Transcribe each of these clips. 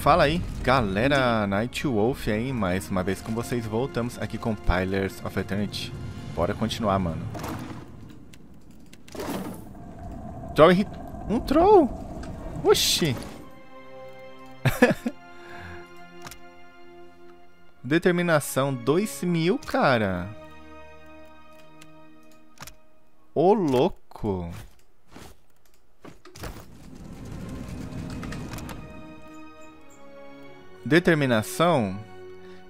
Fala aí, galera, Night Wolf aí, mais uma vez com vocês, voltamos aqui com Pillars of Eternity. Bora continuar, mano. Troll. Um troll! Oxi! Determinação 2000, cara. Ô, louco! Determinação,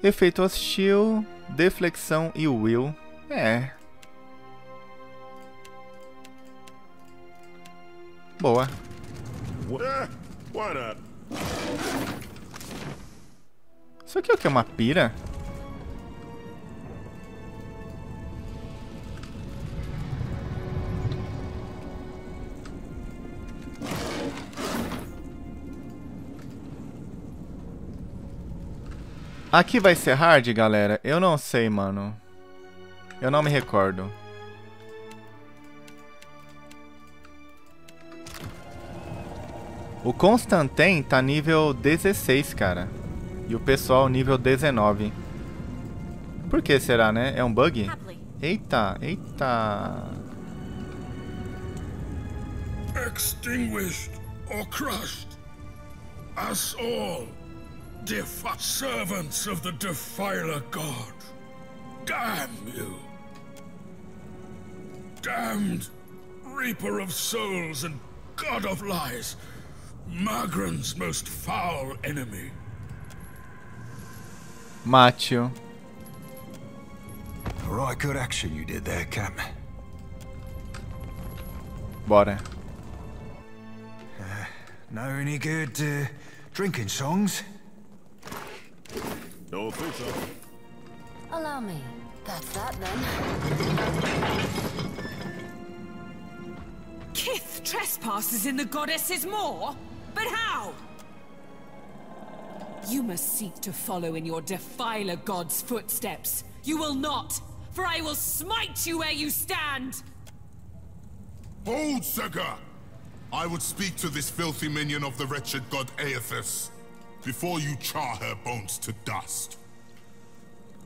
efeito hostil, deflexão e will. É. Boa. Isso aqui é o que? Uma pira? Aqui vai ser hard, galera? Eu não sei, mano. Eu não me recordo. O Constantin tá nível 16, cara. E o pessoal nível 19. Por que será, né? É um bug? Eita, eita. Extinguished or crushed. Us all. Defi servants of the Defiler God. Damn you. Damned Reaper of Souls and God of Lies. Magran's most foul enemy. Macho. Right good action you did there, Cap. Bora. No, any good uh, drinking songs? Don't think so. Allow me. That's that then. Kith trespasses in the goddess's maw? But how? You must seek to follow in your defiler god's footsteps. You will not, for I will smite you where you stand! Hold, Sega! I would speak to this filthy minion of the wretched god Eothas. Before you char her bones to dust.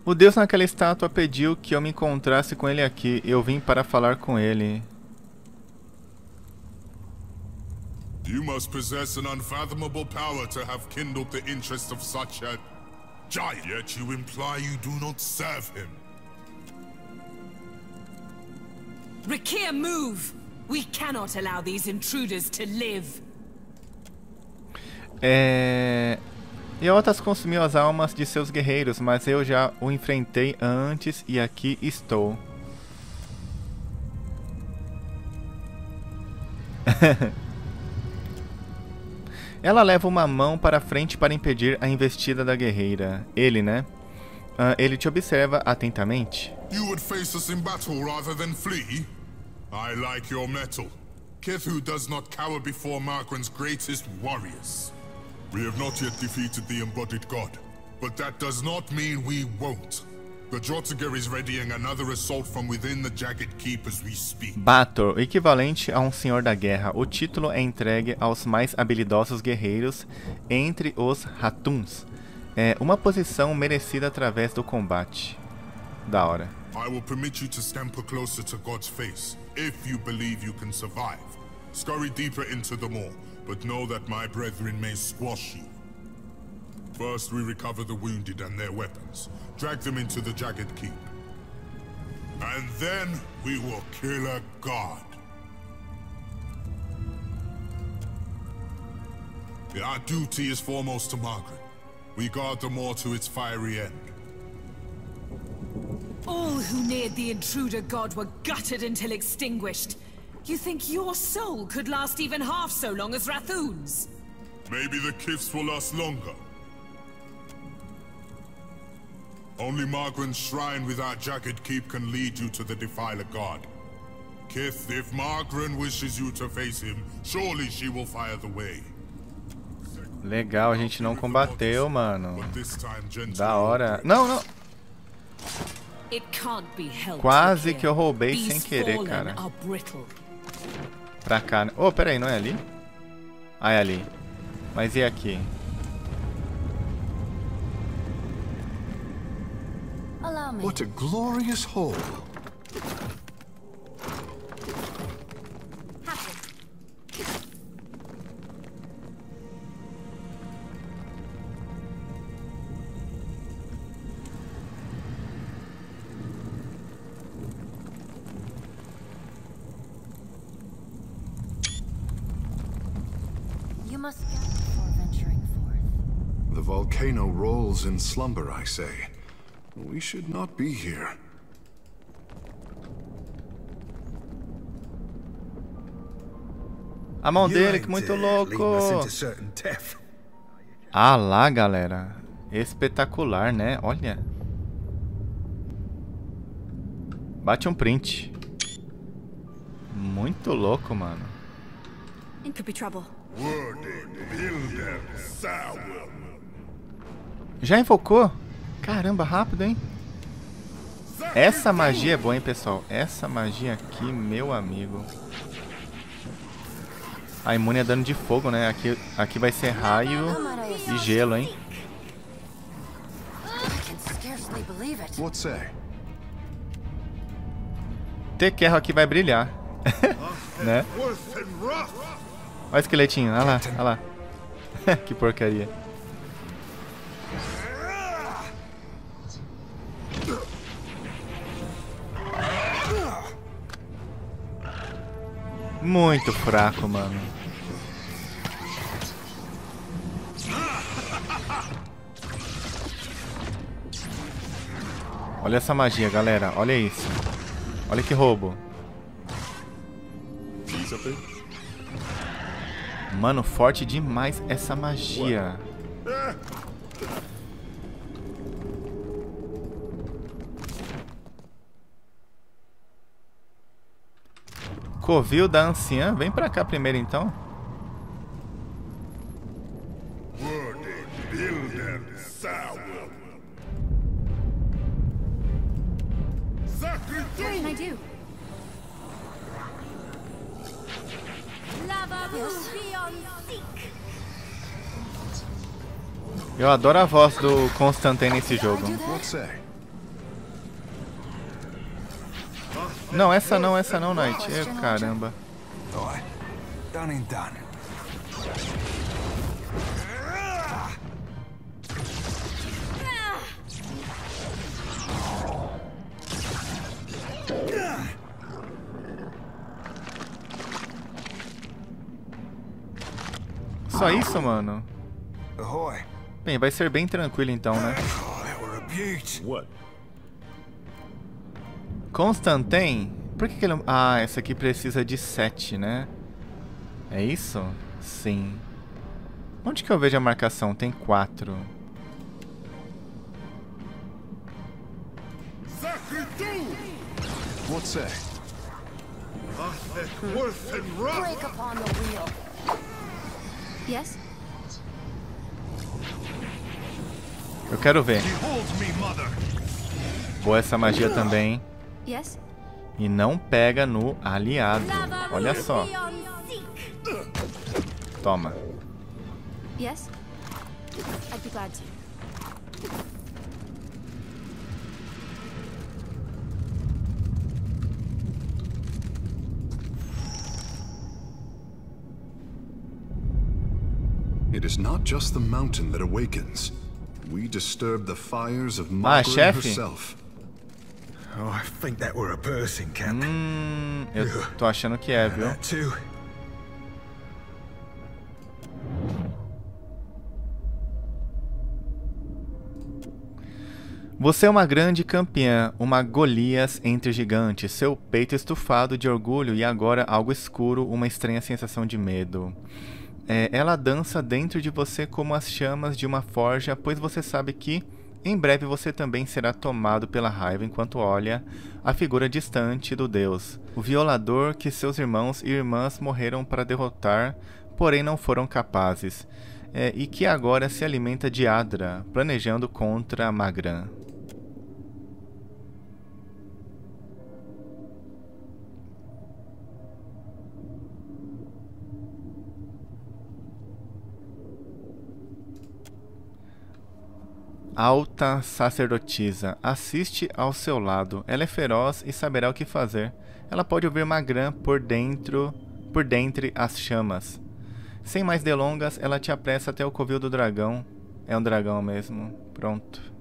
O deus naquela estátua pediu que eu me encontrasse com ele aqui. Eu vim para falar com ele. You must possess an unfathomable power to have kindled the interest of such a giant. Yet you imply you do not serve him. Rakir, move! We cannot allow these intruders to live. É... Eotas consumiu as almas de seus guerreiros, mas eu já o enfrentei antes e aqui estou. Ela leva uma mão para frente para impedir a investida da guerreira. Ele, né? Ah, ele te observa atentamente. You would face us in battle rather than flee? I like your mettle. Kethu does not cower before Margren's greatest warriors. We have not yet defeated the embodied god, but that does not mean we won't. The Drotiger is readying another assault from within the Jagged Keep as we speak. Bator, equivalente a um senhor da guerra. O título é entregue aos mais habilidosos guerreiros entre os Ratuns. É uma posição merecida através do combate. Da hora. I will permit you to scamper closer to God's face, if you believe you can survive. Scurry deeper into the maw, but know that my brethren may squash you. First, we recover the wounded and their weapons. Drag them into the Jagged Keep. And then, we will kill a god. Our duty is foremost to Magran. We guard the moor to its fiery end. All who neared the intruder god were gutted until extinguished. You think your soul could last even half so long as Rathun's? Maybe the kifs will last longer. Only Magran's shrine with our jagged keep can lead you to the Defiler God. Kith, if Magran wishes you to face him, surely she will fire the way. Legal, a gente não combateu, mano. But this time gently. Da hora. Não, não. It can't be helped. Quase que eu roubei These sem querer, fallen cara. Pra cá, né? Oh, pera aí, não é ali? Ah, é ali. Mas e aqui? What a glorious hall. Rolls in slumber, I say. We should not be here. A mão dele, que muito uh, louco. Ah lá, galera. Espetacular, né? Olha. Bate um print. Muito louco, mano. It could be trouble. Já invocou? Caramba, rápido, hein? Essa magia é boa, hein, pessoal? Essa magia aqui, meu amigo. A imune é dano de fogo, né? Aqui, aqui vai ser raio e gelo, hein? What say? Tequerro aqui vai brilhar. né? Olha o esqueletinho, olha lá, olha lá. que porcaria. Muito fraco, mano. Olha essa magia, galera. Olha isso. Olha que roubo. Mano, forte demais essa magia. Covil da anciã, vem pra cá primeiro então. Eu adoro a voz do Constantine nesse jogo. What say? Não, essa não, essa não, Knight. Ê, caramba. Aye. Done and done. Só isso, mano? Bem, vai ser bem tranquilo então, né? Oh. What? Constantine? Por que, que ele. Ah, essa aqui precisa de 7, né? É isso? Sim. Onde que eu vejo a marcação? Tem 4. What say? Break upon the wheel. Yes? Eu quero ver. Boa essa magia também. Yes? E não pega no aliado. Olha só. Toma. Yes? I'd be glad to. It is not just the mountain that awakens. We disturb the fires of Ah, Margaret chefe. herself. Oh, I think that were a person, Cap. Hum, eu tô achando que é, viu? Você é uma grande campeã, uma Golias entre gigantes, seu peito estufado de orgulho e agora algo escuro, uma estranha sensação de medo. É, ela dança dentro de você como as chamas de uma forja, pois você sabe que em breve você também será tomado pela raiva enquanto olha a figura distante do Deus, o violador que seus irmãos e irmãs morreram para derrotar, porém não foram capazes, é, e que agora se alimenta de Adra, planejando contra Magran. Alta sacerdotisa, assiste ao seu lado. Ela é feroz e saberá o que fazer. Ela pode ouvir Magran por dentro, por dentre as chamas. Sem mais delongas, ela te apressa até o covil do dragão. É um dragão mesmo. Pronto.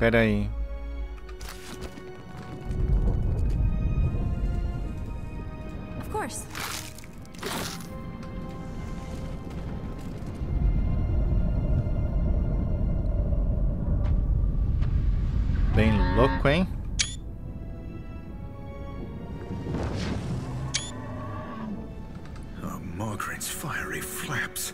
Pera aí. Of course. Bem louco, hein? Oh, Magran's fiery flaps.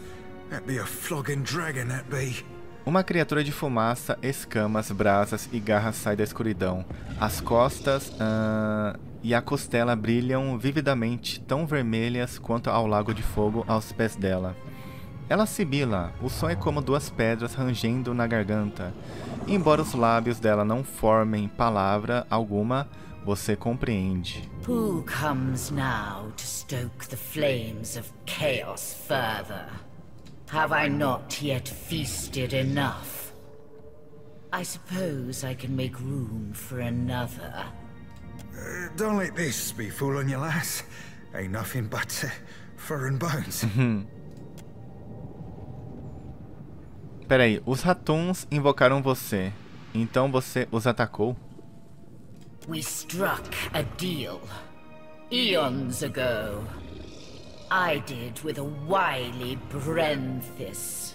That be a flogging dragon, that be. Uma criatura de fumaça, escamas, brasas e garras sai da escuridão. As costas ah, e a costela brilham vividamente, tão vermelhas quanto ao lago de fogo aos pés dela. Ela sibila, o som é como duas pedras rangendo na garganta. Embora os lábios dela não formem palavra alguma, você compreende. Who comes now to stoke the flames of chaos further? Have I not yet feasted enough? I suppose I can make room for another. Uh, don't let this be fooling you, lass. Ain't nothing but uh, fur and bones. Peraí, os ratuns invocaram você. Então você os atacou? We struck a deal. Eons ago. I did with a wily Brenthis.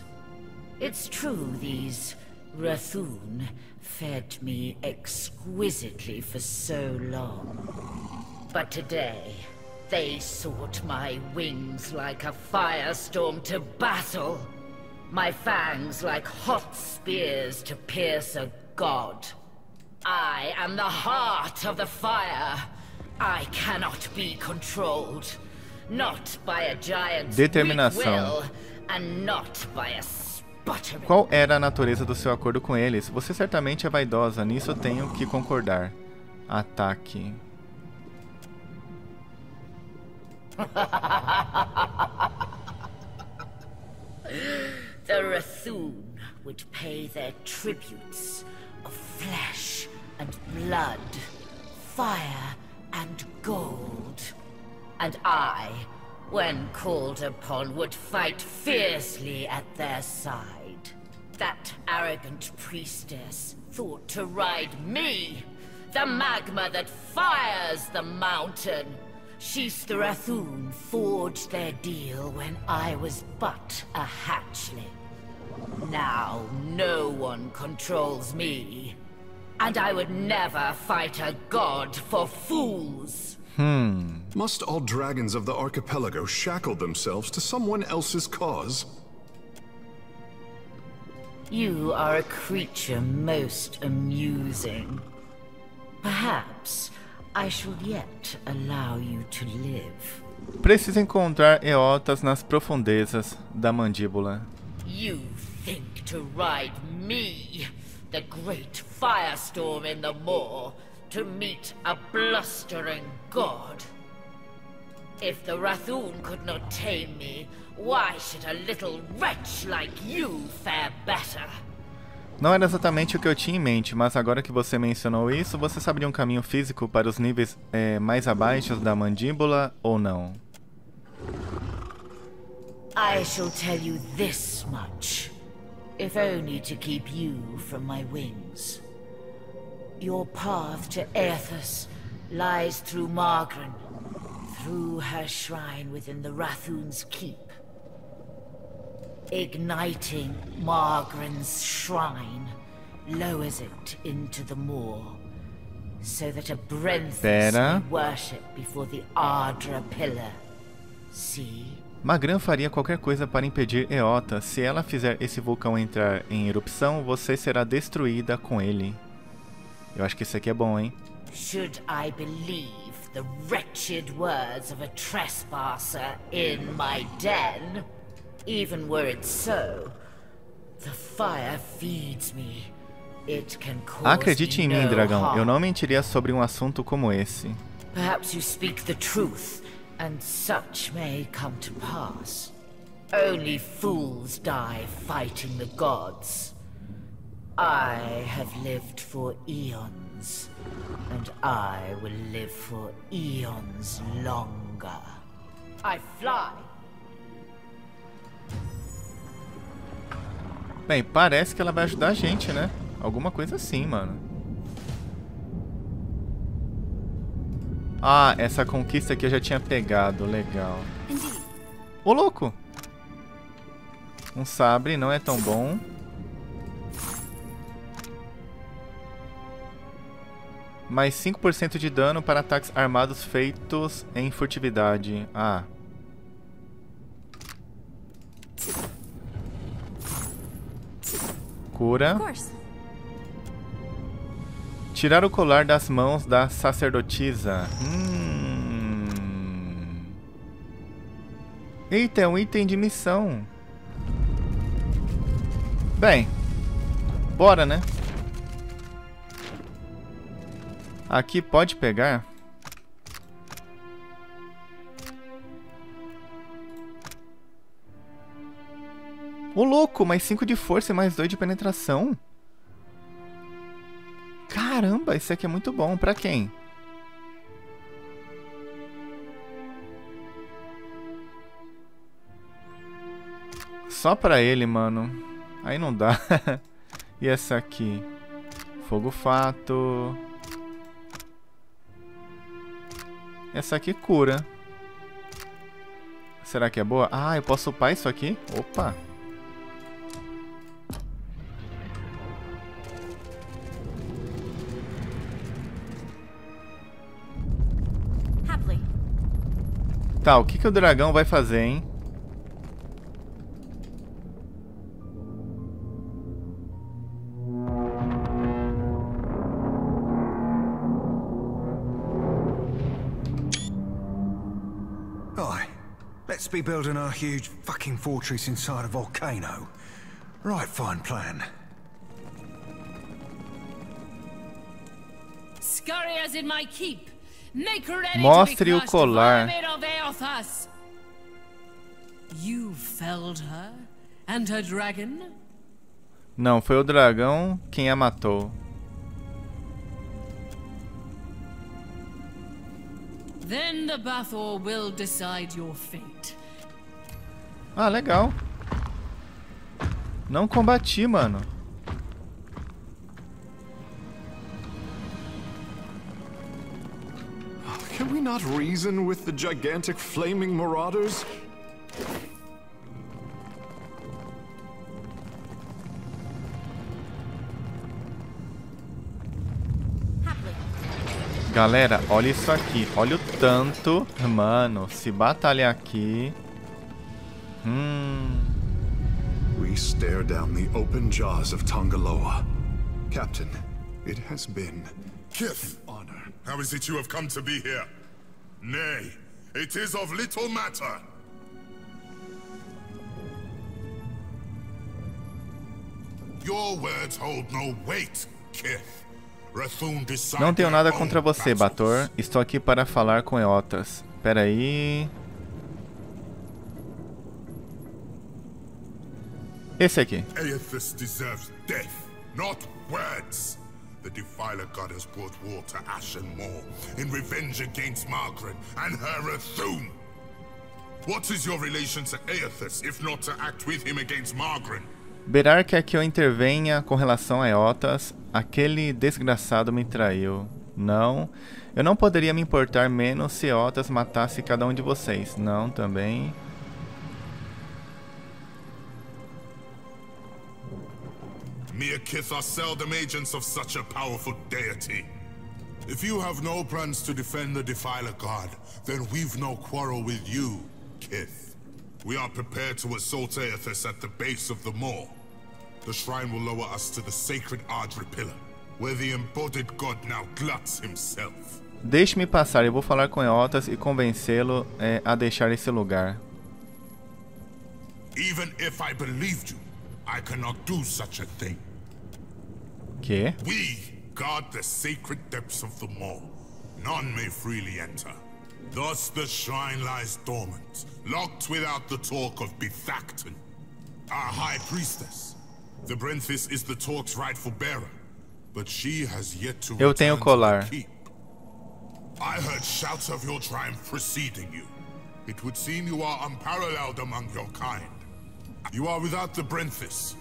It's true these Rathun fed me exquisitely for so long. But today, they sought my wings like a firestorm to battle. My fangs like hot spears to pierce a god. I am the heart of the fire. I cannot be controlled. Not by a giant's weak Determinação. will, and not by a sputtering Qual era a natureza do seu acordo com eles? Você certamente é vaidosa, nisso tenho que concordar. Ataque. The Rathun would pay their tributes of flesh and blood, fire and gold. And I, when called upon, would fight fiercely at their side. That arrogant priestess thought to ride me, the magma that fires the mountain. She's the Rathun forged their deal when I was but a hatchling. Now no one controls me. And I would never fight a god for fools. Hmm. Must all dragons of the archipelago shackle themselves to someone else's cause? You are a creature most amusing. Perhaps I shall yet allow you to live. Precisa encontrar Eotas nas profundezas da mandíbula. You think to ride me, the great firestorm in the moor, to meet a blustering god? If the Rathun could not tame me, why should a little wretch like you fare better? Não era exatamente o que eu tinha em mente, mas agora que você mencionou isso, você saberia um caminho físico para os níveis eh, mais abaixo da mandíbula ou não? I shall tell you this much, if only to keep you from my wings. Your path to Aethys lies through Margren, through her shrine within the Rathun's keep. Igniting Margren's shrine lowers it into the moor, so that a Brenthis Pera. may worship before the Ardra pillar. See? Magran faria qualquer coisa para impedir Eota. Se ela fizer esse vulcão entrar em erupção, você será destruída com ele. Eu acho que isso aqui é bom, hein? Should I believe the wretched words of a trespasser in my den? Even were it so, the fire feeds me, It can cause Acredite em mim, dragão. Eu não mentiria sobre um assunto como esse. Perhaps you speak the truth, and such may come to pass. Only fools die fighting the gods. I have lived for eons, and I will live for eons longer. I fly. Bem, parece que ela vai ajudar a gente, né? Alguma coisa assim, mano. Ah, essa conquista aqui eu já tinha pegado. Legal. Ô, louco! Um sabre não é tão bom. Mais 5% de dano para ataques armados feitos em furtividade. Ah. Cura. Tirar o colar das mãos da sacerdotisa. Hum. Eita, é um item de missão. Bem. Bora, né? Aqui pode pegar? Ô louco, mais 5 de força e mais 2 de penetração. Caramba, esse aqui é muito bom. Pra quem? Só pra ele, mano. Aí não dá. e essa aqui? Fogo fato. Essa aqui cura. Será que é boa? Ah, eu posso upar isso aqui? Opa. Tá, o que, que o dragão vai fazer, hein? Be building our huge fucking fortress inside a volcano. Right, fine plan. Scurriers in my keep. Make ready Mostre to be o crushed, colar. vermin of Eothas. You felled her and her dragon? Não, foi o dragão quem a matou. Then the Bathor will decide your fate. Ah, legal. Não combati, mano. Can we not reason with the gigantic flaming marauders? Galera, olha isso aqui. Olha o tanto. Mano, se batalhar aqui. Hum. We stare down the open jaws of Tongaloa. Captain, it has been Kith, honor. how is it you have come to be here? Nay, it is of little matter. Your words hold no weight, Kith. Rathun decided Não tenho nada contra você. Bator. Estou aqui para falar com Eotas. Pera Esse aqui. Aethys deserves death, not words. The Defiler God has brought war to Ashen Moor in revenge against Margaret and her Rathun. What is your relation to Aethys, if not to act with him against Margaret? Berar quer que eu intervenha com relação a Eotas. Aquele desgraçado me traiu. Não. Eu não poderia me importar menos se Eotas matasse cada um de vocês. Não, também. Mere Kith are seldom agents of such a powerful deity. If you have no plans to defend the Defiler God, then we've no quarrel with you, Kith. We are prepared to assault Eothas at the base of the moor. The shrine will lower us to the sacred Adra Pillar, where the embodied god now gluts himself. Deixe-me passar, eu vou falar com Eotas e convencê-lo é, a deixar esse lugar. Even if I believed you, I cannot do such a thing. Que? We guard the sacred depths of the maw. None may freely enter. Thus the shrine lies dormant, locked without the talk of Bethacton, our high priestess. The Brenthis is the talk's rightful bearer, but she has yet to Eu tenho to colar. keep. I heard shouts of your triumph preceding you. It would seem you are unparalleled among your kind. You are without the Brenthis,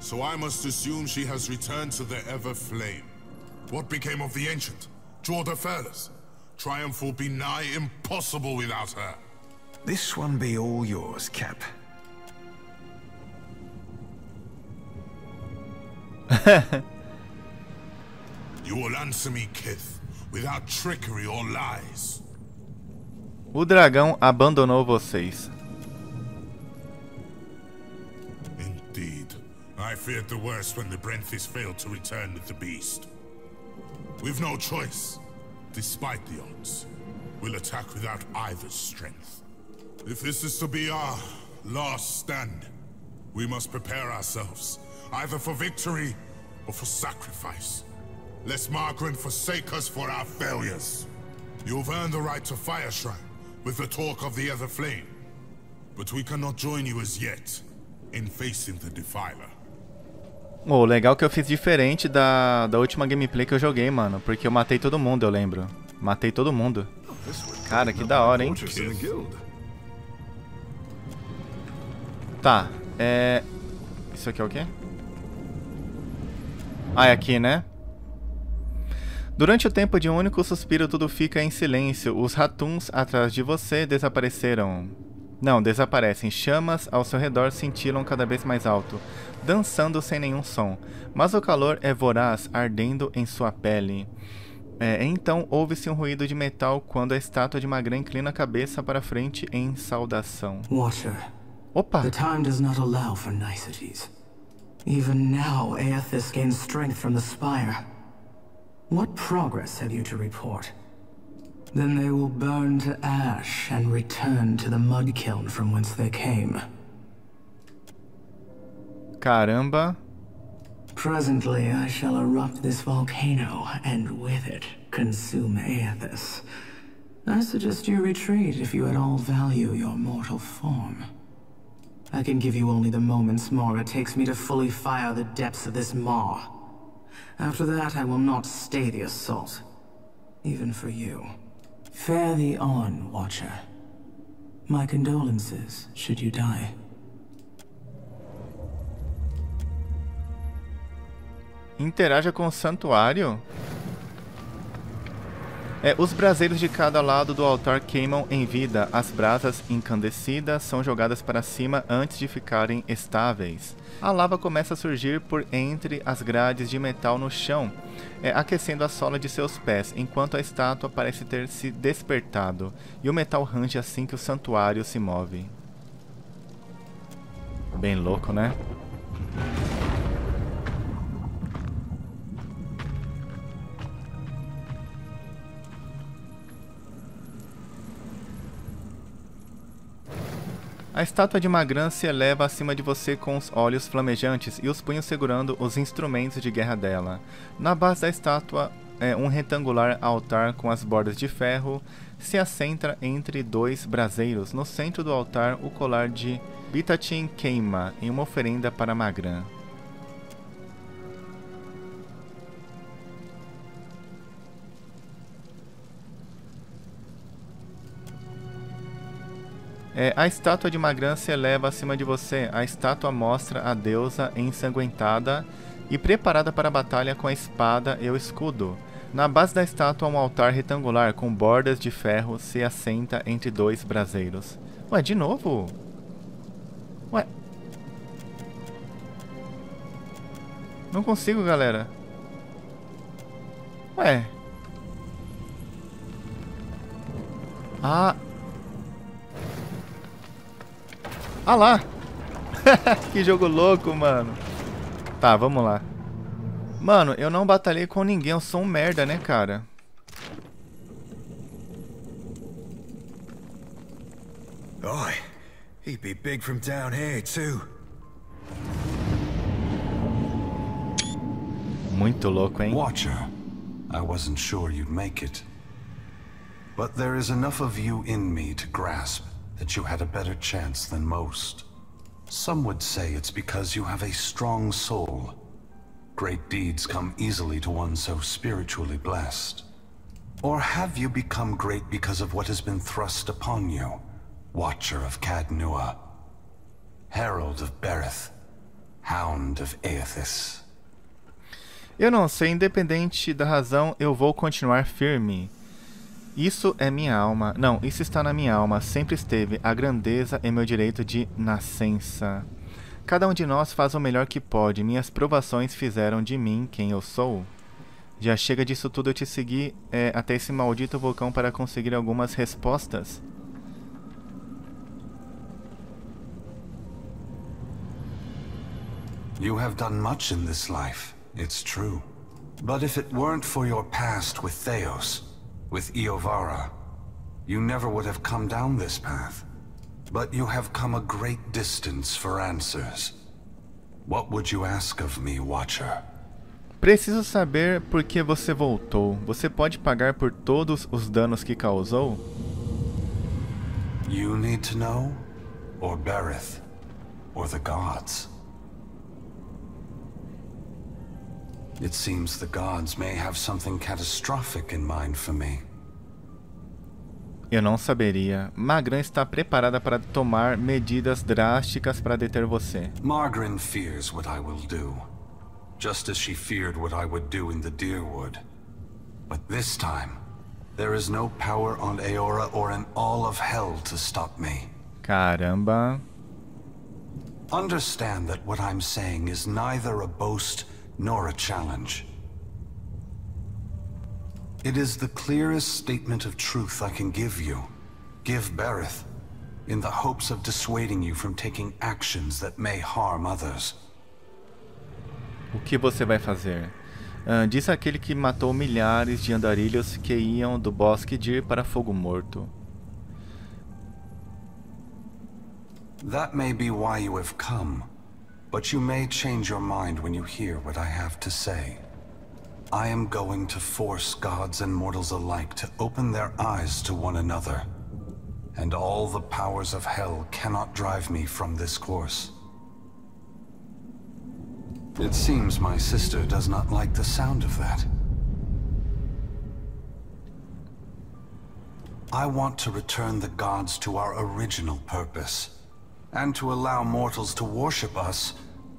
so I must assume she has returned to the Ever Flame. What became of the Ancient, Jorda Fairless? Triumph will be nigh impossible without her. This one be all yours, Cap. You will answer me, Kith, without trickery or lies. O dragão abandonou vocês. I feared the worst when the Brenthis failed to return with the beast. We've no choice. Despite the odds, we'll attack without either's strength. If this is to be our last stand, we must prepare ourselves, either for victory or for sacrifice. Lest Magran forsake us for our failures. You've earned the right to Fire Shrine, with the talk of the Other Flame. But we cannot join you as yet, in facing the Defiler. O legal que eu fiz diferente da, da última gameplay que eu joguei, mano. Porque eu matei todo mundo, eu lembro. Matei todo mundo. Cara, que da hora, hein? Tá, é... Isso aqui é o quê? Ah, é aqui, né? Durante o tempo de um único suspiro, tudo fica em silêncio. Os ratuns atrás de você desapareceram. Não, desaparecem. Chamas ao seu redor cintilam cada vez mais alto, dançando sem nenhum som. Mas o calor é voraz, ardendo em sua pele. É, então ouve-se um ruído de metal quando a estátua de Magran inclina a cabeça para frente em saudação. Watcher, Opa! the time does not allow for niceties. Even now, Aethys gains strength from the spire. What progress have you to report? Then they will burn to ash and return to the mud kiln from whence they came. Caramba. Presently, I shall erupt this volcano, and with it, consume Eothas. I suggest you retreat if you at all value your mortal form. I can give you only the moments more it takes me to fully fire the depths of this maw. After that, I will not stay the assault. Even for you. Fare thee on, Watcher. My condolences, should you die. Interaja com o santuário? É, os braseiros de cada lado do altar queimam em vida. As brasas incandescidas são jogadas para cima antes de ficarem estáveis. A lava começa a surgir por entre as grades de metal no chão, é, aquecendo a sola de seus pés, enquanto a estátua parece ter se despertado, e o metal range assim que o santuário se move. Bem louco, né? A estátua de Magran se eleva acima de você com os olhos flamejantes e os punhos segurando os instrumentos de guerra dela. Na base da estátua, é um retangular altar com as bordas de ferro se assenta entre dois braseiros. No centro do altar, o colar de Bitatin queima em uma oferenda para Magran. É, a estátua de Magran se eleva acima de você. A estátua mostra a deusa ensanguentada e preparada para a batalha com a espada e o escudo. Na base da estátua, um altar retangular com bordas de ferro se assenta entre dois braseiros. Ué, de novo? Ué. Não consigo, galera. Ué. Ah, Ah lá! que jogo louco, mano. Tá, vamos lá. Mano, eu não batalhei com ninguém, eu sou um merda, né, cara? Aye, he'd be big from down here too. Muito louco, hein? Watcher, I wasn't sure you'd make it. But there is enough of you in me to grasp that you had a better chance than most. Some would say it's because you have a strong soul. Great deeds come easily to one so spiritually blessed. Or have you become great because of what has been thrust upon you? Watcher of Caed Nua, Herald of Berath, Hound of Eothas. Eu não sei, independente da razão, eu vou continuar firme. Isso é minha alma. Não, isso está na minha alma. Sempre esteve. A grandeza é meu direito de nascença. Cada um de nós faz o melhor que pode. Minhas provações fizeram de mim quem eu sou. Já chega disso tudo, eu te segui é, até esse maldito vulcão para conseguir algumas respostas. You have done much in this life, it's true. But if it weren't for your past with Theos, with Iovara, you never would have come down this path. But you have come a great distance for answers. What would you ask of me, Watcher? Preciso saber por que você voltou. Você pode pagar por todos os danos que causou? You need to know? Or Berith? Or the gods? It seems the gods may have something catastrophic in mind for me. Eu não saberia. Magran está preparada para tomar medidas drásticas para deter você. Magran fears what I will do. Just as she feared what I would do in the Dyrwood. But this time, there is no power on Eora or in all of hell to stop me. Caramba. Understand that what I'm saying is neither a boast nor a challenge. It is the clearest statement of truth I can give you, give Berith, in the hopes of dissuading you from taking actions that may harm others. O que você vai fazer? Uh, diz aquele que matou milhares de andarilhos que iam do bosque de ir para fogo morto. That may be why you have come, but you may change your mind when you hear what I have to say. I am going to force gods and mortals alike to open their eyes to one another. And all the powers of hell cannot drive me from this course. It seems my sister does not like the sound of that. I want to return the gods to our original purpose, and to allow mortals to worship us,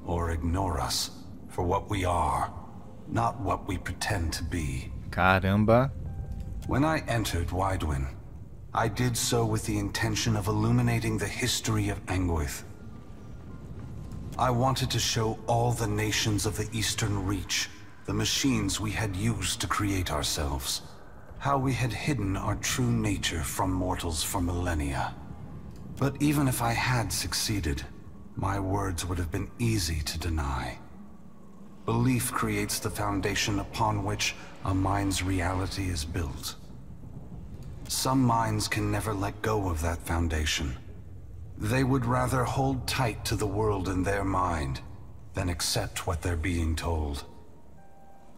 or ignore us, for what we are, not what we pretend to be. Caramba. When I entered Waidwen, I did so with the intention of illuminating the history of Engwith. I wanted to show all the nations of the Eastern Reach the machines we had used to create ourselves. How we had hidden our true nature from mortals for millennia. But even if I had succeeded, my words would have been easy to deny. Belief creates the foundation upon which a mind's reality is built. Some minds can never let go of that foundation. They would rather hold tight to the world in their mind than accept what they're being told.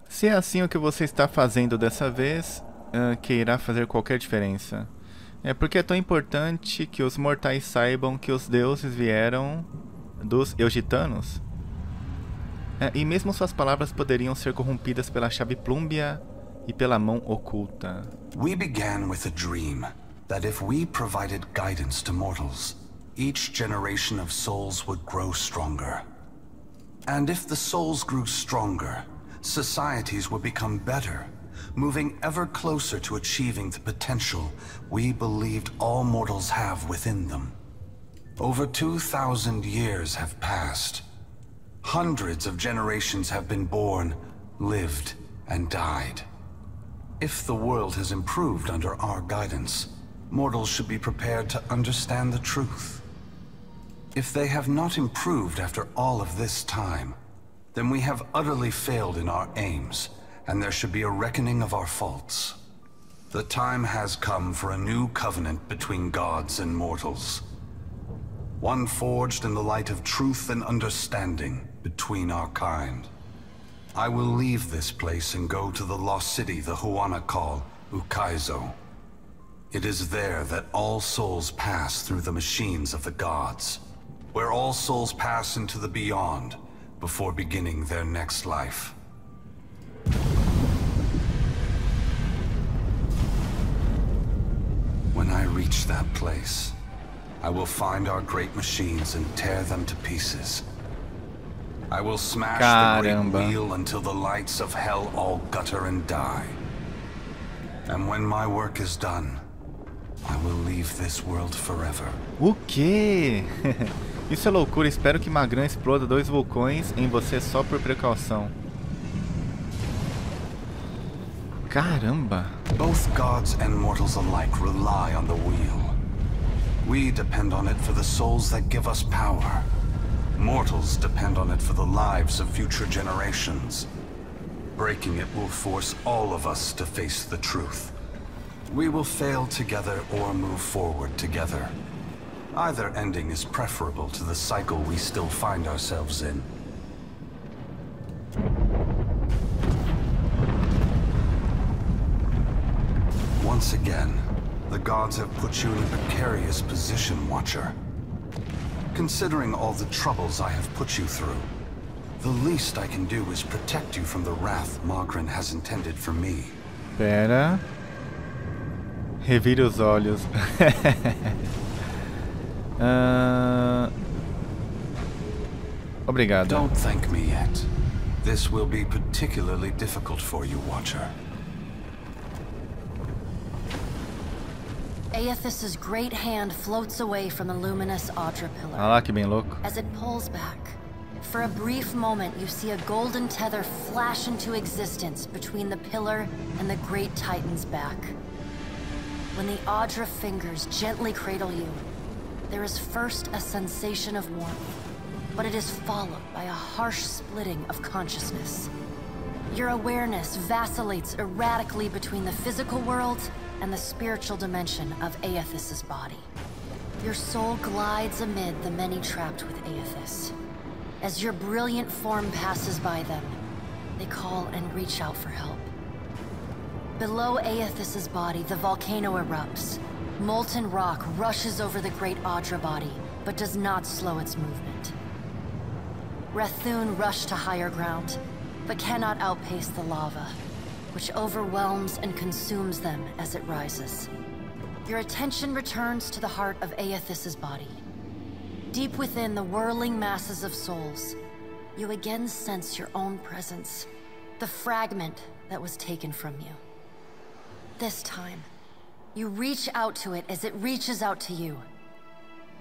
Se é assim o que você está fazendo dessa vez, uh, que irá fazer qualquer diferença. É porque é tão importante que os mortais saibam que os deuses vieram dos Eugitanos. É, e mesmo suas palavras poderiam ser corrompidas pela chave plúmbia e pela mão oculta. We began with a dream that if we provided guidance to mortals, each generation of souls would grow stronger. And if the souls grew stronger, societies would become better, moving ever closer to achieving the potential we believed all mortals have within them. Over 2,000 years have passed. Hundreds of generations have been born, lived, and died. If the world has improved under our guidance, mortals should be prepared to understand the truth. If they have not improved after all of this time, then we have utterly failed in our aims, and there should be a reckoning of our faults. The time has come for a new covenant between gods and mortals. One forged in the light of truth and understanding between our kind. I will leave this place and go to the lost city the Huana call Ukaizo. It is there that all souls pass through the machines of the gods, where all souls pass into the beyond before beginning their next life. I reach that place, I will find our great machines and tear them to pieces. I will smash the Caramba. great wheel until the lights of hell all gutter and die. And when my work is done, I will leave this world forever. O quê? Isso é loucura. Espero que Magran exploda dois vulcões em você só por precaução. Caramba! Both gods and mortals alike rely on the wheel. We depend on it for the souls that give us power. Mortals depend on it for the lives of future generations. Breaking it will force all of us to face the truth. We will fail together or move forward together. Either ending is preferable to the cycle we still find ourselves in. Once again, the gods have put you in a precarious position, Watcher. Considering all the troubles I have put you through, the least I can do is protect you from the wrath Magran has intended for me. Pera. Revire os olhos. Ah, Obrigado. Don't thank me yet. This will be particularly difficult for you, Watcher. Eothas's great hand floats away from the luminous Adra pillar. Ah lá que bem louco. As it pulls back, for a brief moment you see a golden tether flash into existence between the pillar and the great titan's back. When the Adra fingers gently cradle you, there is first a sensation of warmth, but it is followed by a harsh splitting of consciousness. Your awareness vacillates erratically between the physical world and the spiritual dimension of Eothas's body. Your soul glides amid the many trapped with Eothas. As your brilliant form passes by them, they call and reach out for help. Below Eothas's body, the volcano erupts. Molten rock rushes over the great Adra body, but does not slow its movement. Rathun rush to higher ground, but cannot outpace the lava, which overwhelms and consumes them as it rises. Your attention returns to the heart of Eothas's body. Deep within the whirling masses of souls, you again sense your own presence, the fragment that was taken from you. This time, you reach out to it as it reaches out to you.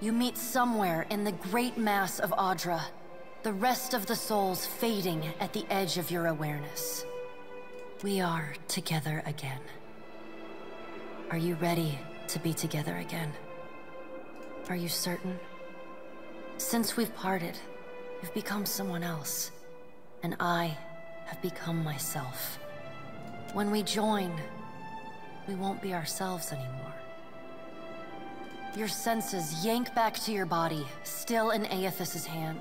You meet somewhere in the great mass of Adra, the rest of the souls fading at the edge of your awareness. We are together again. Are you ready to be together again? Are you certain? Since we've parted, you've become someone else, and I have become myself. When we join, we won't be ourselves anymore. Your senses yank back to your body, still in Eothas's hand.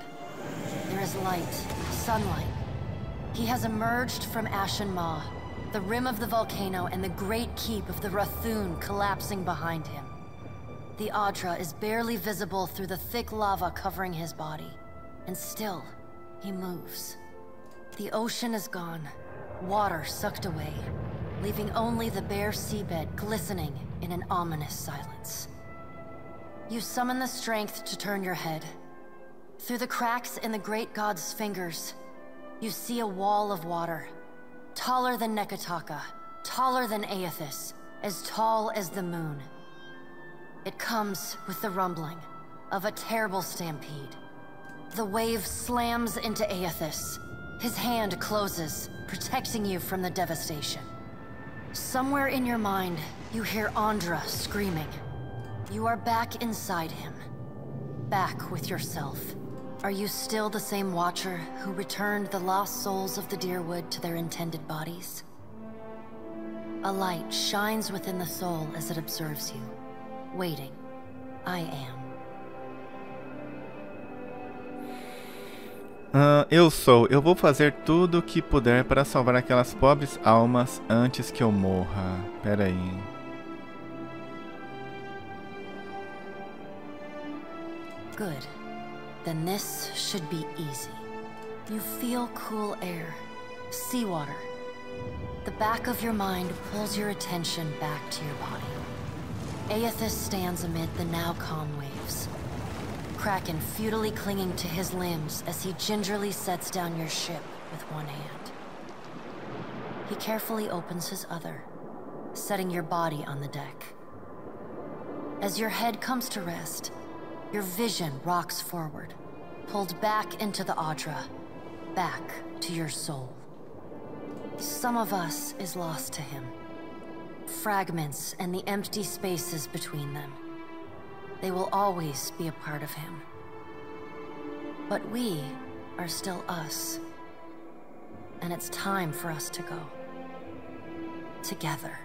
There is light, sunlight. He has emerged from Ashen Maw, the rim of the volcano and the great keep of the Rathun collapsing behind him. The Adra is barely visible through the thick lava covering his body, and still, he moves. The ocean is gone, water sucked away, leaving only the bare seabed glistening in an ominous silence. You summon the strength to turn your head. Through the cracks in the great god's fingers, you see a wall of water. Taller than Nekataka, taller than Eothas, as tall as the moon. It comes with the rumbling of a terrible stampede. The wave slams into Eothas. His hand closes, protecting you from the devastation. Somewhere in your mind, you hear Ondra screaming. You are back inside him. Back with yourself. Are you still the same Watcher who returned the lost souls of the Deerwood to their intended bodies? A light shines within the soul as it observes you. Waiting. I am. Ah, eu sou. Eu vou fazer tudo o que puder para salvar aquelas pobres almas antes que eu morra. Pera aí. Good. Then this should be easy. You feel cool air, seawater. The back of your mind pulls your attention back to your body. Eothas stands amid the now calm waves. Kraken futilely clinging to his limbs as he gingerly sets down your ship with one hand. He carefully opens his other, setting your body on the deck. As your head comes to rest, your vision rocks forward, pulled back into the Adra, back to your soul. Some of us is lost to him. Fragments and the empty spaces between them. They will always be a part of him. But we are still us. And it's time for us to go. Together.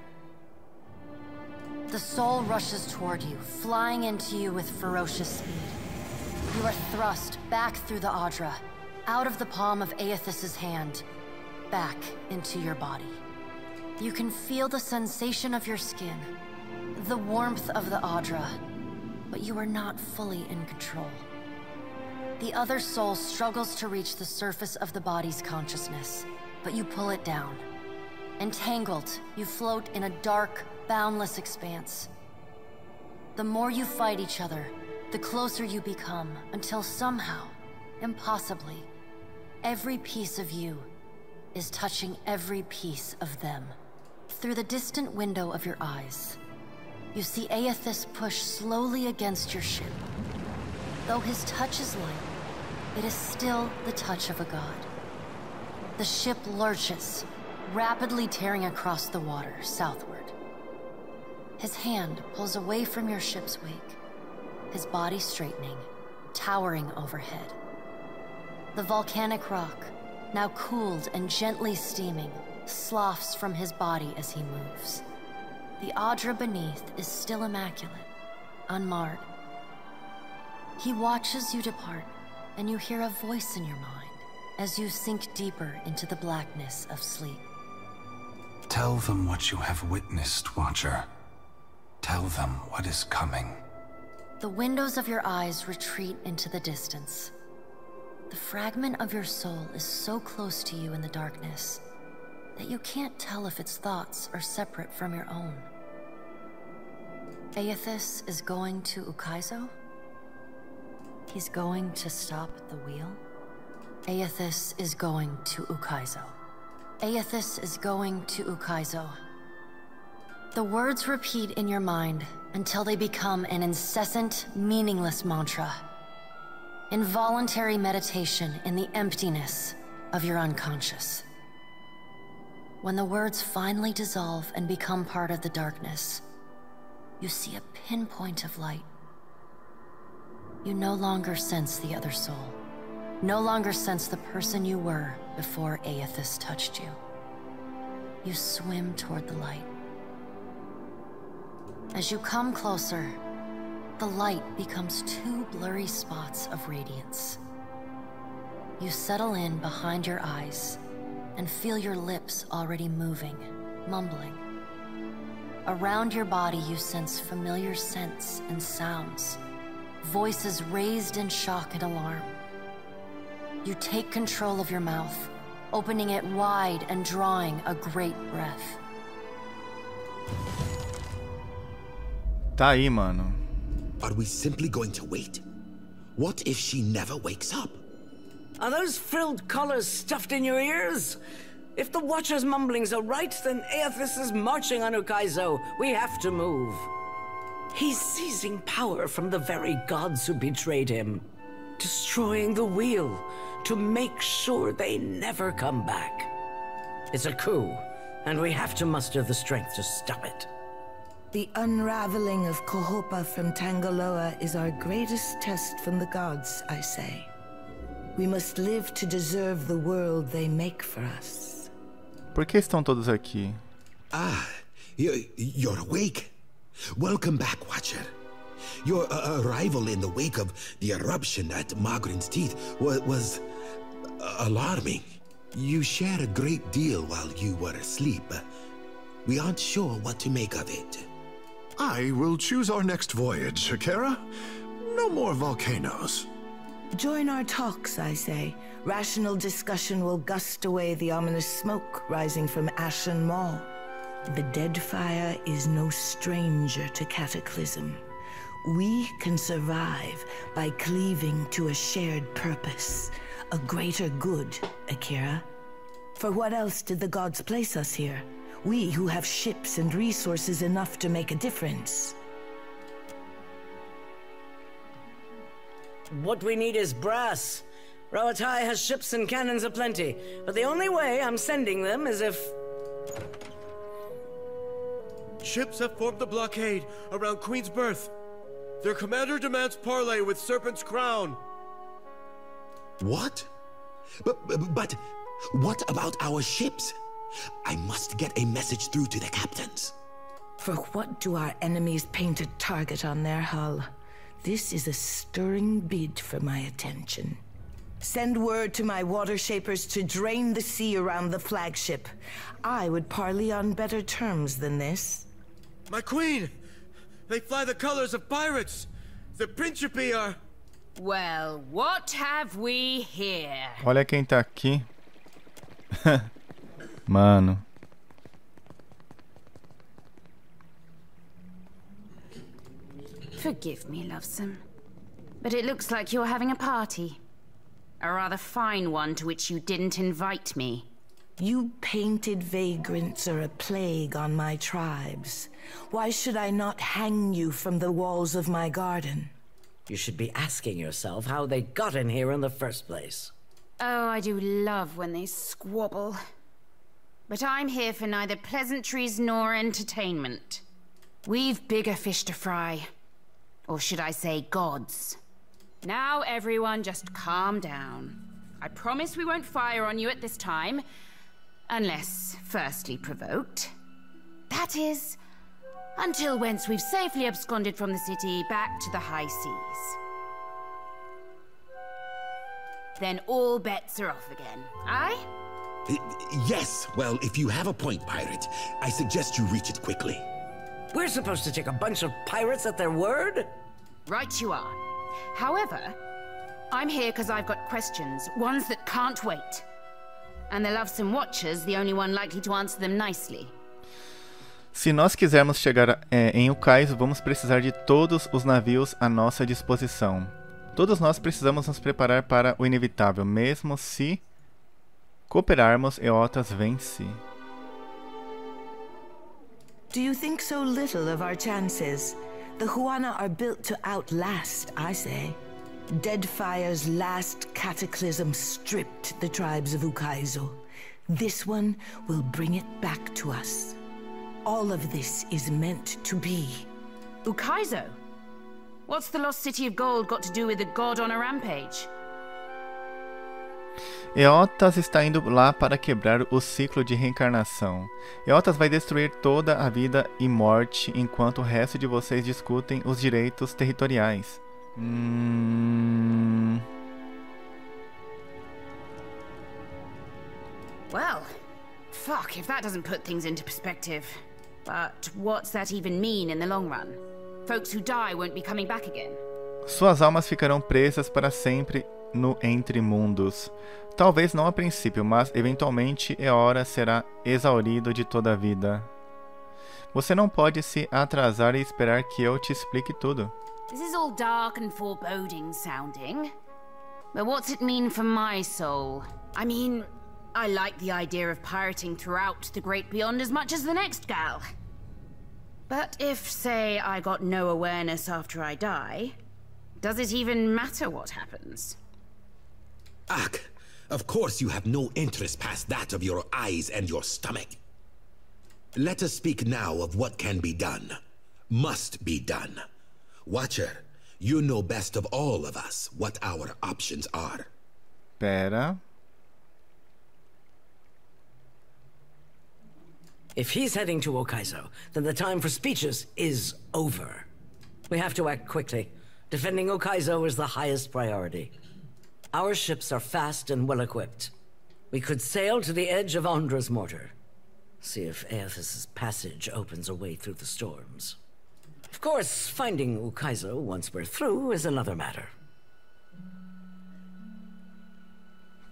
The soul rushes toward you, flying into you with ferocious speed. You are thrust back through the Adra, out of the palm of Eothas's hand, back into your body. You can feel the sensation of your skin, the warmth of the Adra, but you are not fully in control. The other soul struggles to reach the surface of the body's consciousness, but you pull it down. Entangled, you float in a dark, boundless expanse. The more you fight each other, the closer you become, until somehow, impossibly, every piece of you is touching every piece of them. Through the distant window of your eyes, you see Eothas push slowly against your ship. Though his touch is light, it is still the touch of a god. The ship lurches, rapidly tearing across the water southward. His hand pulls away from your ship's wake, his body straightening, towering overhead. The volcanic rock, now cooled and gently steaming, sloughs from his body as he moves. The Adra beneath is still immaculate, unmarred. He watches you depart, and you hear a voice in your mind as you sink deeper into the blackness of sleep. Tell them what you have witnessed, Watcher. Tell them what is coming. The windows of your eyes retreat into the distance. The fragment of your soul is so close to you in the darkness that you can't tell if its thoughts are separate from your own. Eothas is going to Ukaizo? He's going to stop the wheel? Eothas is going to Ukaizo. Eothas is going to Ukaizo. The words repeat in your mind until they become an incessant, meaningless mantra. Involuntary meditation in the emptiness of your unconscious. When the words finally dissolve and become part of the darkness, you see a pinpoint of light. You no longer sense the other soul. No longer sense the person you were before Eothas touched you. You swim toward the light. As you come closer, the light becomes two blurry spots of radiance. You settle in behind your eyes and feel your lips already moving, mumbling. Around your body you sense familiar scents and sounds, voices raised in shock and alarm. You take control of your mouth, opening it wide and drawing a great breath. Tá aí, mano. Are we simply going to wait? What if she never wakes up? Are those frilled collars stuffed in your ears? If the Watcher's mumblings are right, then Eothas is marching on Ukaizo. We have to move. He's seizing power from the very gods who betrayed him. Destroying the wheel to make sure they never come back. It's a coup, and we have to muster the strength to stop it. The unraveling of Kohopa from Tangaloa is our greatest test from the gods, I say. We must live to deserve the world they make for us. Por que estão todos aqui? Ah, you, you're awake. Welcome back, Watcher. Your uh, arrival in the wake of the eruption at Magran's Teeth was, was alarming. You shared a great deal while you were asleep. We aren't sure what to make of it. I will choose our next voyage, Akira. No more volcanoes. Join our talks, I say. Rational discussion will gust away the ominous smoke rising from Ashen Maw. The dead fire is no stranger to cataclysm. We can survive by cleaving to a shared purpose, a greater good, Akira. For what else did the gods place us here? We who have ships and resources enough to make a difference. What we need is brass. Rauatai has ships and cannons aplenty, but the only way I'm sending them is if... Ships have formed the blockade around Queen's Berth. Their commander demands parley with Serpent's Crown. What? But, but what about our ships? I must get a message through to the captains. For what do our enemies paint a target on their hull? This is a stirring bid for my attention. Send word to my water shapers to drain the sea around the flagship. I would parley on better terms than this. My queen! They fly the colors of pirates! The Principe are... Well, what have we here? Olha quem tá aqui. Mano. Forgive me, Lovesome. But it looks like you're having a party. A rather fine one to which you didn't invite me. You painted vagrants are a plague on my tribes. Why should I not hang you from the walls of my garden? You should be asking yourself how they got in here in the first place. Oh, I do love when they squabble. But I'm here for neither pleasantries nor entertainment. We've bigger fish to fry. Or should I say gods. Now everyone just calm down. I promise we won't fire on you at this time. Unless firstly provoked. That is, until whence we've safely absconded from the city back to the high seas. Then all bets are off again, aye? Yes, well, if you have a point, pirate, I suggest you reach it quickly. We're supposed to take a bunch of pirates at their word? Right you are. However, I'm here because I've got questions, ones that can't wait. And the Lovesome Watcher's the only one likely to answer them nicely. Se nós quisermos chegar é, em Ukaizo, vamos precisar de todos os navios à nossa disposição. Todos nós precisamos nos preparar para o inevitável, mesmo se cooperarmos, Eothas vence. Do you think so little of our chances? The Huana are built to outlast, I say. Deadfire's last cataclysm stripped the tribes of Ukaizo. This one will bring it back to us. All of this is meant to be. Ukaizo? What's the lost city of gold got to do with a god on a rampage? Eotas está indo lá para quebrar o ciclo de reencarnação. Eotas vai destruir toda a vida e morte enquanto o resto de vocês discutem os direitos territoriais. Hum... Well, fuck if that doesn't put things into perspective. But what's that even mean in the long run? Folks who die won't be coming back again. Suas almas ficarão presas para sempre no Entre Mundos. Talvez não a princípio, mas eventualmente Eora será exaurido de toda a vida. Você não pode se atrasar e esperar que eu te explique tudo. This is all dark and foreboding sounding. But what's it mean for my soul? I mean, I like the idea of pirating throughout the Great Beyond as much as the next gal. But if, say, I got no awareness after I die, does it even matter what happens? Ak, of course you have no interest past that of your eyes and your stomach. Let us speak now of what can be done. Must be done. Watcher, you know best of all of us what our options are. Pera. If he's heading to Ukaizo, then the time for speeches is over. We have to act quickly. Defending Ukaizo is the highest priority. Our ships are fast and well equipped. We could sail to the edge of Andra's mortar. See if Aethys' passage opens a way through the storms. Of course, finding Ukaizo once we're through is another matter.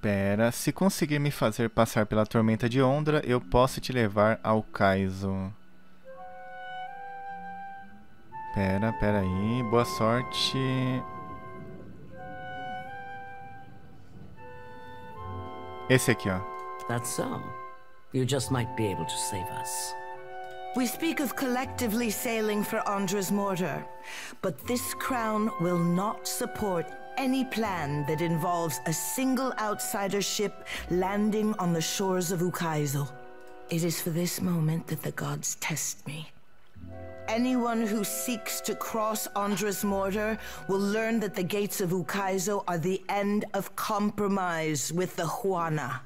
Pera, se conseguir me fazer passar pela tormenta de Ondra, eu posso te levar ao Kaizo. Pera, pera aí. Boa sorte. Esse aqui, ó. That's so. You just might be able to save us. We speak of collectively sailing for Ondra's mortar, but this crown will not support any plan that involves a single outsider ship landing on the shores of Ukaizo. It is for this moment that the gods test me. Anyone who seeks to cross Andra's mortar will learn that the gates of Ukaizo are the end of compromise with the Huana.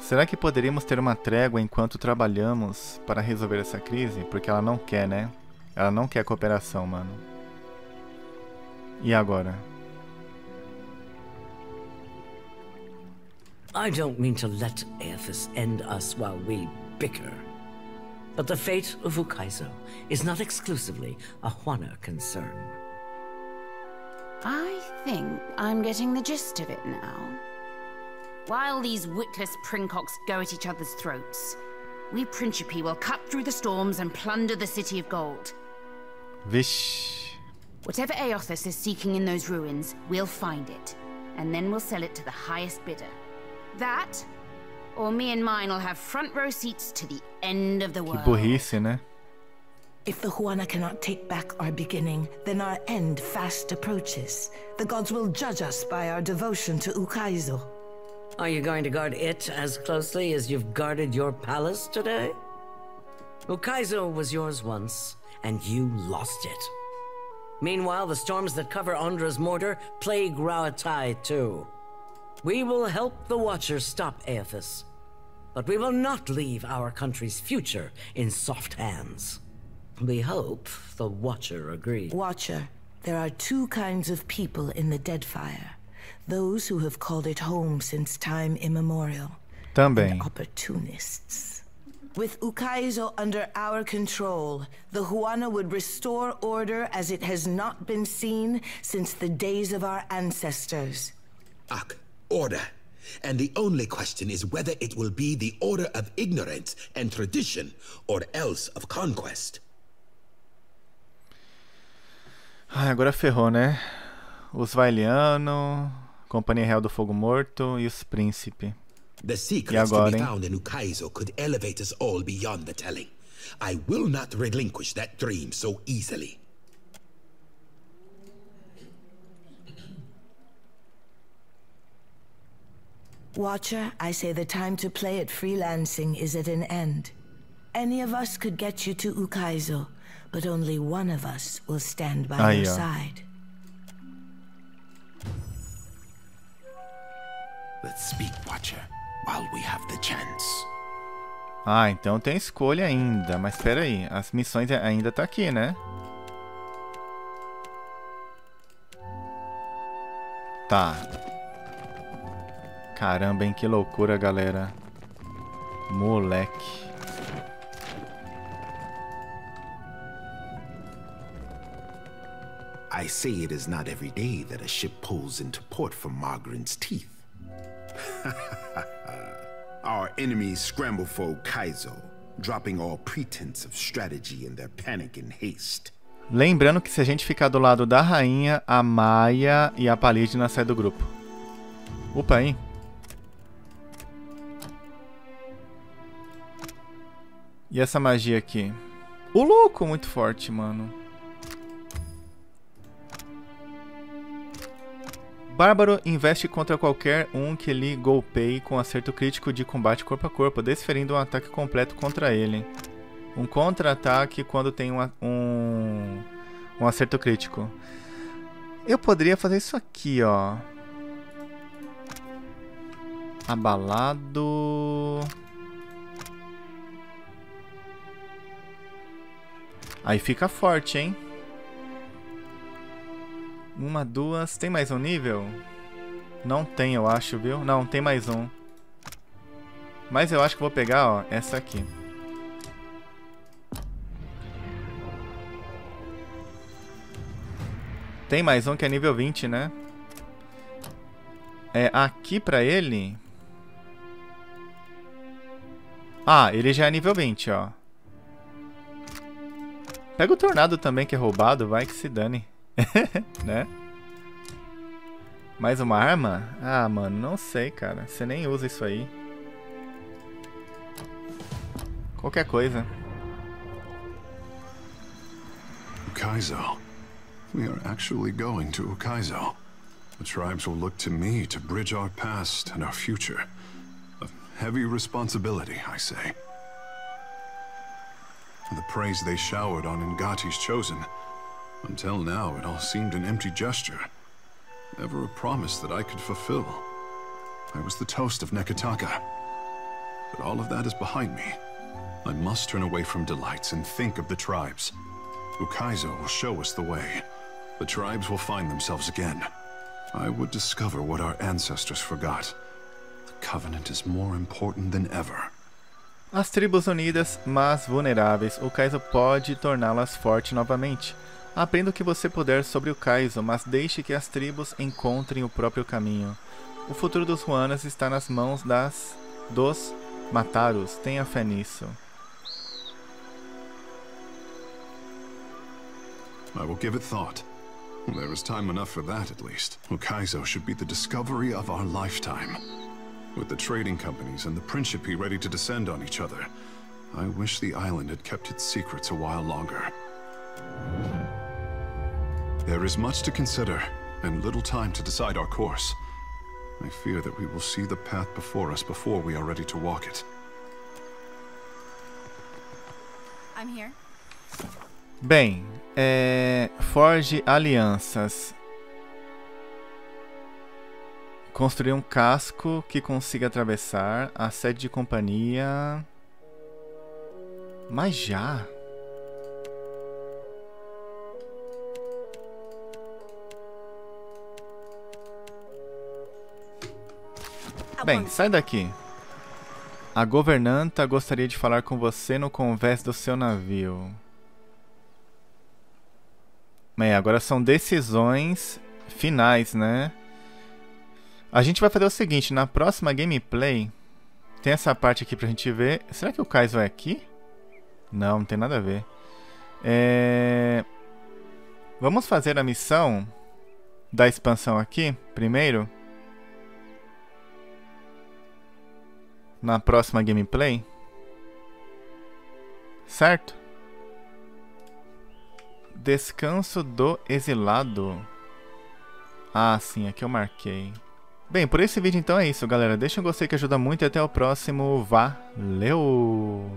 Será que poderíamos ter uma trégua enquanto trabalhamos para resolver essa crise? Porque ela não quer, né? Ela não quer cooperação, mano. E agora? I don't mean to let Aethys end us while we bicker. But the fate of Ukaizo is not exclusively a Huana concern. I think I'm getting the gist of it now. While these witless princocks go at each other's throats, we Principi will cut through the storms and plunder the City of Gold. Vish. Whatever Eothas is seeking in those ruins, we'll find it. And then we'll sell it to the highest bidder. That, or me and mine will have front row seats to the end of the Que world. burrice, né? If the Huana cannot take back our beginning, then our end fast approaches. The gods will judge us by our devotion to Ukaizo. Are you going to guard it as closely as you've guarded your palace today? Ukaizo was yours once, and you lost it. Meanwhile, the storms that cover Ondra's mortar plague Rauatai too. We will help the Watchers stop Eothas, but we will not leave our country's future in soft hands. We hope the Watcher agrees. Watcher, there are two kinds of people in the Deadfire. Those who have called it home since time immemorial. Também. And opportunists. With Ukaizo under our control, the Huana would restore order as it has not been seen since the days of our ancestors. Ak, order. And the only question is whether it will be the order of ignorance and tradition, or else of conquest. Ai, agora ferrou, né? Os Vailiano, Companhia Real do Fogo Morto e os Príncipe. The secrets to agora, be found in Ukaizo could elevate us all beyond the telling. I will not relinquish that dream so easily. Watcher, I say the time to play at freelancing is at an end. Any of us could get you to Ukaizo, but only one of us will stand by Aí, your ó. side. Let's speak, Watcher, while we have the chance. Ah, então tem escolha ainda. Mas espera aí, as missões ainda tá aqui, né? Tá. Caramba, hein? Que loucura, galera. Moleque. I say it is not every day that a ship pulls into port from Margaren's teeth. Our enemies scramble for Kaizo, dropping all pretense of strategy in their panic and haste. Lembrando que se a gente ficar do lado da rainha, a Maia e a Palídina saem do grupo. Opa, aí. E essa magia aqui? O louco, muito forte, mano. Bárbaro investe contra qualquer um que lhe golpeie com acerto crítico de combate corpo a corpo, desferindo um ataque completo contra ele. Um contra-ataque quando tem um, um, um acerto crítico. Eu poderia fazer isso aqui, ó. Abalado. Aí fica forte, hein? Uma, duas. Tem mais um nível? Não tem, eu acho, viu? Não, tem mais um. Mas eu acho que vou pegar, ó, essa aqui. Tem mais um que é nível 20, né? É, aqui pra ele... Ah, ele já é nível 20, ó. Pega o tornado também, que é roubado, vai que se dane. né? Mais uma arma? Ah, mano, não sei, cara. Você nem usa isso aí. Qualquer coisa. Ukaizo. We are actually going to Ukaizo. The tribes will look to me to bridge our past and our future. A heavy responsibility, I say. The praise they showered on Ngati's chosen. Until now, it all seemed an empty gesture. Never a promise that I could fulfill. I was the toast of Nekataka. But all of that is behind me. I must turn away from delights and think of the tribes. Ukaizo will show us the way. The tribes will find themselves again. I would discover what our ancestors forgot. The Covenant is more important than ever. As tribos unidas, mas vulneráveis, o Kaizo pode torná-las fortes novamente. Aprenda o que você puder sobre o Kaizo, mas deixe que as tribos encontrem o próprio caminho. O futuro dos Huanas está nas mãos das dos Mataros. Tenha fé nisso. I will give it thought. There is time enough for that, at least. Ukaizo should be the discovery of our lifetime. With the trading companies and the Principe ready to descend on each other, I wish the island had kept its secrets a while longer. There is much to consider, and little time to decide our course. I fear that we will see the path before us before we are ready to walk it. I'm here. Bem, é... forge alianças. Construir um casco que consiga atravessar a sede de companhia. Mas já. Bem, sai daqui. A governanta gostaria de falar com você no convés do seu navio. Bem, agora são decisões finais, né? A gente vai fazer o seguinte, na próxima gameplay, tem essa parte aqui pra gente ver. Será que o Kaizo é aqui? Não, não tem nada a ver. É... Vamos fazer a missão da expansão aqui, primeiro. Na próxima gameplay. Certo? Descanso do exilado. Ah, sim, aqui eu marquei. Bem, por esse vídeo então é isso, galera. Deixa um gostei que ajuda muito e até o próximo. Valeu!